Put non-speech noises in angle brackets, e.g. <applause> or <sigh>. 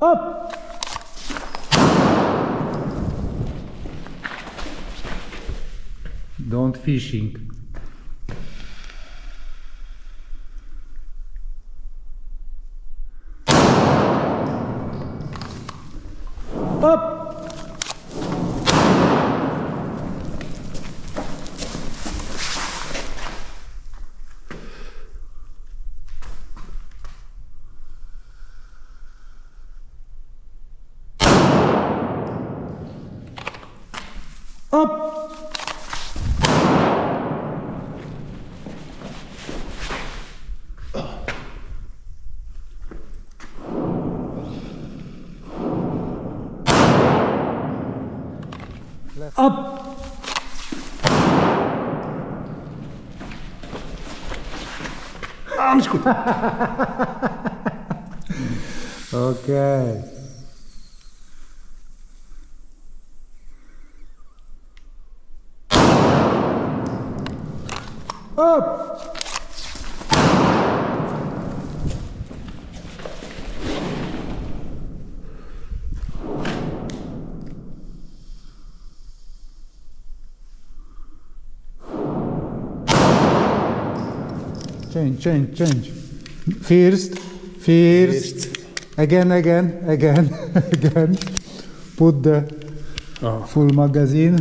Up! Don't fishing. Up! 업! 업! Alles goed. Oké. Okay. Up! Change, change, change. First, first. Again, again, again, <laughs> again. Put the Ah. full magazine.